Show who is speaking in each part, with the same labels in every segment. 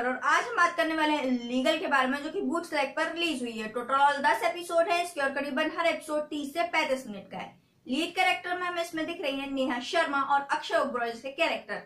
Speaker 1: Year और आज हम बात करने वाले हैं लीगल के बारे में, जो कि बूट सेलेक्ट पर रिलीज़ हुई है। टोटल ऑल दस एपिसोड है, इसके और करीबन हर एपिसोड तीस से पैंतीस मिनट का है। लीड कैरेक्टर में हमें इसमें दिख रही है नेहा शर्मा और अक्षय ओब्रॉय के कैरेक्टर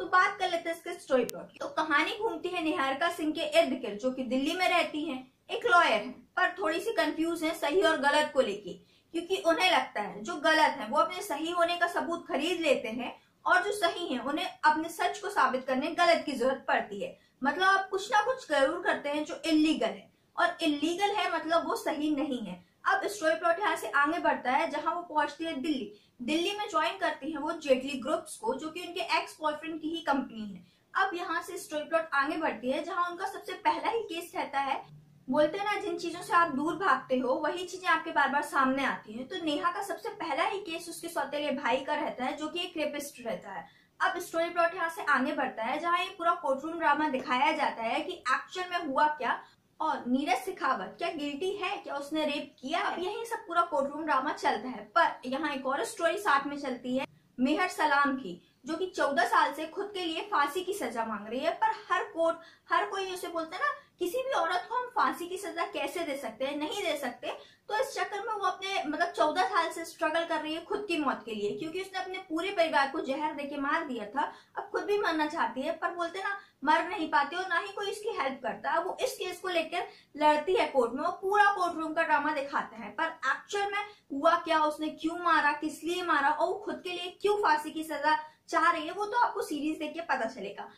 Speaker 1: तो बात कर लेते हैं इसके स्टोरी प्लॉट तो कहानी घूमती है निहारिका सिंह के इर्द गिर्द, जो कि दिल्ली में रहती हैं, एक लॉयर है, पर थोड़ी सी कंफ्यूज है सही और गलत को लेके, क्योंकि उन्हें लगता है जो गलत है, वो अपने सही होने का सबूत खरीद लेते हैं, और जो सही है, उन्हें अपने सच को साबित करने गलत की ज़रूरत पड़ती है। मतलब आप कुछ ना कुछ ज़रूर करते हैं जो इलीगल है। और इलीगल है मतलब वो सही नहीं है। अब स्टोरी प्लॉट यहाँ से आगे बढ़ता है, जहाँ वो पहुँचती है दिल्ली। दिल्ली में ज्वाइन करती है वो जेटली ग्रुप्स को, जो कि उनके एक्स बॉयफ्रेंड की ही कंपनी है। अब यहाँ से स्टोरी प्लॉट आगे बढ़ती है, जहाँ उनका सबसे पहला ही केस रहता है। बोलते हैं ना, जिन चीज़ों से आप दूर भागते हो, वही चीज़ें आपके बार बार सामने आती हैं। तो नेहा का सबसे पहला ही केस उसके सौतेले भाई का रहता है, जो कि एक रेपिस्ट रहता है। अब स्टोरी प्लॉट यहाँ से आगे बढ़ता है, जहाँ ये पूरा कोर्टरूम ड्रामा दिखाया जाता है कि एक्चुअल में हुआ क्या और नीरज सिखावत क्या गिल्टी है, क्या उसने रेप किया? अब यही सब पूरा कोर्टरूम ड्रामा चलता है। पर यहाँ एक और स्टोरी साथ में चलती है, मेहर सलाम की, जो कि चौदह साल से खुद के लिए फांसी की सजा मांग रही है। पर हर कोर्ट हर कोई उसे बोलते ना, किसी भी औरत को हम फांसी की सजा कैसे दे सकते हैं? नहीं दे सकते। तो इस चक्कर में वो अपने मतलब चौदह साल से स्ट्रगल कर रही है खुद की मौत के लिए, क्योंकि उसने अपने पूरे परिवार को जहर देके मार दिया था। अब खुद भी मरना चाहती है, पर बोलते ना, मर नहीं पाती और ना ही कोई इसकी हेल्प करता। वो इस केस को लेकर लड़ती है कोर्ट में, वो पूरा कोर्ट रूम का ड्रामा दिखाते हैं। पर एक्चुअल में हुआ क्या? उसने क्यों मारा? किस लिए मारा? और वो खुद के लिए क्यों फांसी की सजा चाह रही है? वो तो आपको सीरीज़ देख के पता चलेगा।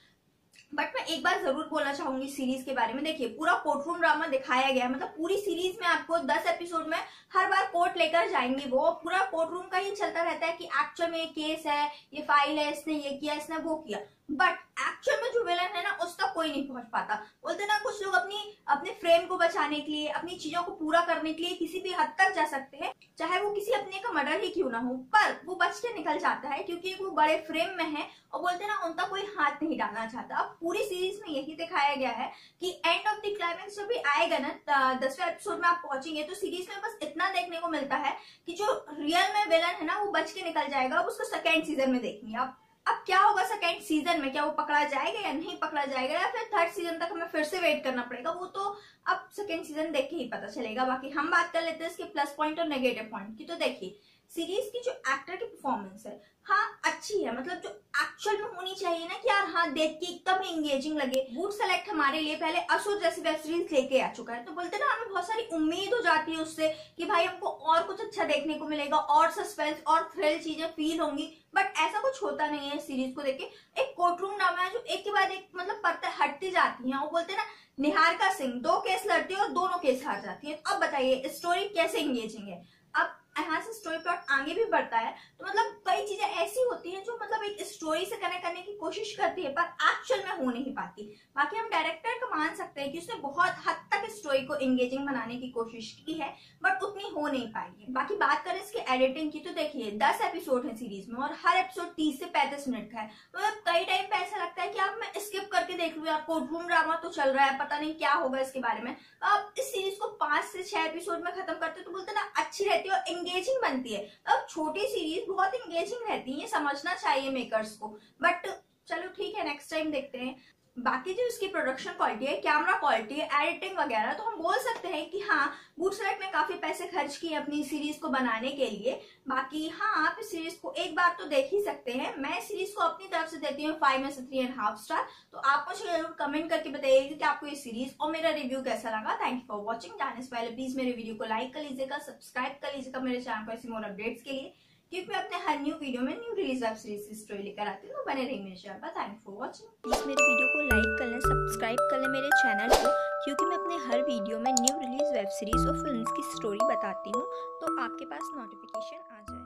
Speaker 1: बट मैं एक बार ज़रूर बोलना चाहूँगी सीरीज़ के बारे में। देखिए, पूरा कोर्टरूम ड्रामा दिखाया गया है। मतलब पूरी सीरीज़ में आपको 10 एपिसोड में हर बार कोर्ट लेकर जाएँगे वो। पूरा कोर्टरूम का ही चलता रहता है कि एक्चुअल में ये केस है, ये फ़ाइल है, इसने ये किया, इसने वो किया। बट एक्चुअल में जो विलन है ना, उस तक कोई नहीं पहुँच पाता। बोलते ना, कुछ लोग अपनी, अपने फ्रेम को बचाने के लिए, अपनी चीज़ों को पूरा करने के लिए किसी भी हद तक जा सकते हैं, चाहे वो किसी अपने का मर्डर ही क्यों ना हो, पर वो बच के निकल जाता है, क्योंकि वो बड़े फ्रेम में है, और बोलते ना उनका कोई हाथ नहीं डालना चाहता। अब पूरी सीरीज़ में यही दिखाया गया है कि एंड ऑफ़ द क्लाइमेक्स जब भी आएगा ना दसवें एपिसोड में आप पहुँचेंगे तो सीरीज़ में बस इतना देखने को मिलता है कि जो रियल में विलन है ना, वो बच के निकल जाएगा, अब उसको सेकेंड सीज़न में देखेंगे। आप अब क्या होगा सेकेंड सीज़न में? क्या वो पकड़ा जाएगा या नहीं पकड़ा जाएगा? या फिर थर्ड सीज़न तक हमें फिर से वेट करना पड़ेगा? वो तो अब सेकेंड सीज़न देख के ही पता चलेगा। बाकी हम बात कर लेते हैं इसके प्लस पॉइंट और नेगेटिव पॉइंट की। तो देखिए सीरीज़ की जो एक्टर की परफॉर्मेंस है हाँ अच्छी है। मतलब जो एक्चुअल में होनी चाहिए ना कि देख के एकदम इंगेजिंग लगे। बूट सेलेक्ट हमारे लिए पहले असुर जैसी वेब सीरीज़ लेके आ चुका है। तो बोलते ना, हमें बहुत सारी उम्मीद हो जाती है उससे कि भाई हमको और कुछ अच्छा देखने को मिलेगा, और सस्पेंस और थ्रिल चीज़ें फील होंगी। बट ऐसा कुछ होता नहीं है सीरीज़ को देख के। एक कोर्टरूम ड्रामा है जो एक के बाद एक मतलब पत्ते हटती जाती है। वो बोलते ना, निहारिका सिंह, दो केस लड़ती है और दोनों केस हार जाती है। अब बताइए स्टोरी कैसे इंगेजिंग है? अब यहाँ से स्टोरी प्लॉट आगे भी बढ़ता है तो मतलब कई चीज़ें ऐसी होती हैं जो मतलब एक स्टोरी से कनेक्ट करने की कोशिश करती है, पर एक्चुअल में हो नहीं पाती। बाकी हम डायरेक्टर को मान सकते हैं कि उसने बहुत हद तक स्टोरी को एंगेजिंग बनाने की कोशिश की है बट उतनी हो नहीं पाई है। बाकी बात करें इसकी एडिटिंग की तो देखिए, दस एपिसोड है सीरीज़ में और हर एपिसोड तीस से पैंतीस मिनट का है। मतलब कई टाइम पे ऐसा लगता है कि आप मैं स्किप करके देख लू आपको घूम ड्रामा तो चल रहा है, पता नहीं क्या होगा इसके बारे में। तो आप इस सीरीज़ को पाँच से छह एपिसोड में खत्म करते तो बोलते ना, अच्छी रहती है और एंगेजिंग बनती है। अब छोटी सीरीज़ बहुत एंगेजिंग रहती है समझना चाहिए मेकर्स को। बट चलो ठीक है नेक्स्ट टाइम देखते हैं। बाकी जो इसकी प्रोडक्शन क्वालिटी है कैमरा क्वालिटी है एडिटिंग वगैरह तो हम बोल सकते हैं कि हाँ बूट सेलेक्ट ने काफ़ी पैसे खर्च किए अपनी सीरीज़ को बनाने के लिए। बाकी हाँ आप इस सीरीज़ को एक बार तो देख ही सकते हैं। मैं सीरीज़ को अपनी तरफ़ से देती हूँ फाइव में से थ्री एंड हाफ़ स्टार तो आप मुझे ज़रूर कमेंट करके बताइएगा कि आपको ये सीरीज़ और मेरा रिव्यू कैसा लगा। थैंक यू फॉर वॉचिंग जाने से पहले प्लीज़ मेरे वीडियो को लाइक कर लीजिएगा सब्सक्राइब कर लीजिएगा मेरे चैनल को ऐसी मोर अपडेट्स के लिए। क्योंकि मैं अपने हर न्यू वीडियो में न्यू रिलीज़ वेब सीरीज़ की स्टोरी लेकर आती हूँ बने रही मेरे चैनल पर थैंक फॉर वॉचिंग
Speaker 2: प्लीज़ मेरे वीडियो को लाइक कर लें सब्सक्राइब कर लें मेरे चैनल को, क्योंकि मैं अपने हर वीडियो में न्यू रिलीज़ वेब सीरीज़ और फ़िल्म की स्टोरी बताती हूँ तो आपके पास नोटिफिकेशन आ जाए।